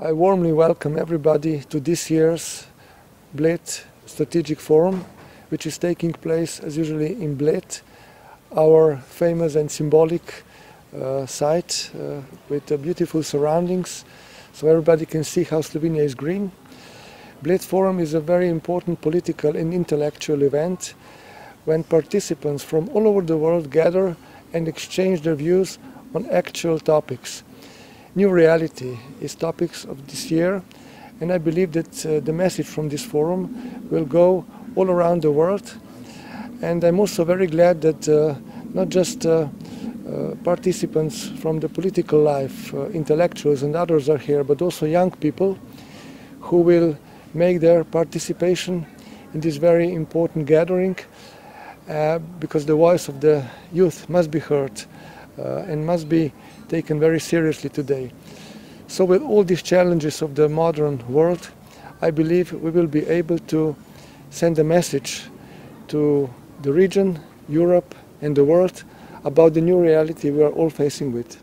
I warmly welcome everybody to this year's Bled Strategic Forum, which is taking place as usually in Bled, our famous and symbolic uh, site uh, with uh, beautiful surroundings, so everybody can see how Slovenia is green. Bled Forum is a very important political and intellectual event when participants from all over the world gather and exchange their views on actual topics new reality is topics of this year and I believe that uh, the message from this forum will go all around the world. And I'm also very glad that uh, not just uh, uh participants from the political life, uh, intellectuals and others are here, but also young people who will make their participation in this very important gathering uh, because the voice of the youth must be heard Uh, and must be taken very seriously today. So with all these challenges of the modern world, I believe we will be able to send a message to the region, Europe and the world about the new reality we are all facing with.